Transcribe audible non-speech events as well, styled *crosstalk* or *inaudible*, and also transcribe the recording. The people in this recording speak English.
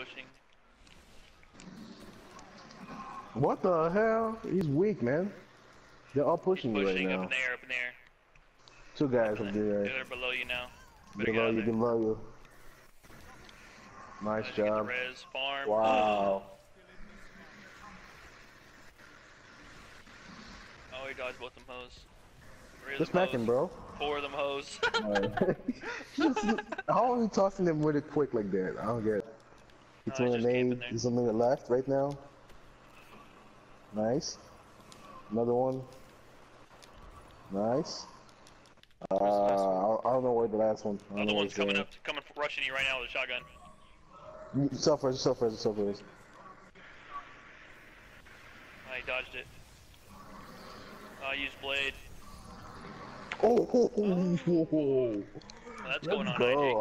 pushing. What the hell? He's weak, man. They're all pushing you right Pushing up now. in the air, up in the. Two guys up there. They're below you now. Better Below you, below you. Nice the job. res. Wow. Oh, he dodged both them hoes. Three Just smacking, bro. Four of them hoes. *laughs* *laughs* How are you tossing them really quick like that? I don't get it. He's No, throwing he's a nade. there. He's on the left right now. Nice. Another one. Nice. Uh, the I I don't know where the last one. Another one's coming it's up, coming, rushing you right now with a shotgun. going. Yourself first, yourself first, yourself first. Oh, dodged it. I used blade. Oh, oh, oh, oh. Well, that's going Let's on IG. go.